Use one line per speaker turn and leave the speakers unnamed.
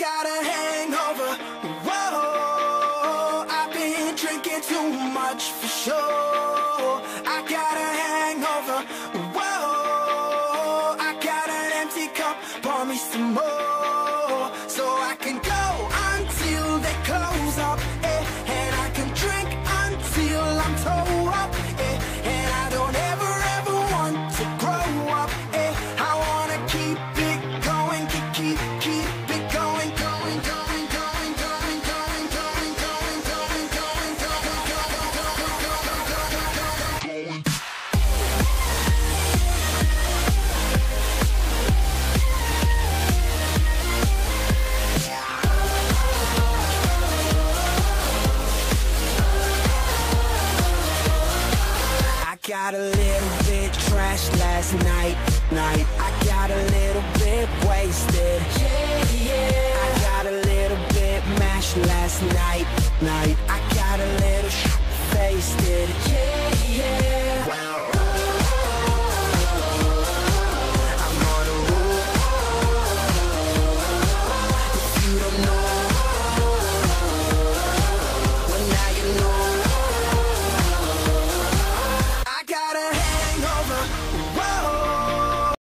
got a hangover. Whoa, I've been drinking too much for sure. I got a hangover. Whoa, I got an empty cup. Pour me some more. got a little bit trash last night, night. I got a little bit wasted. Yeah, yeah. I got a little bit mashed last night, night.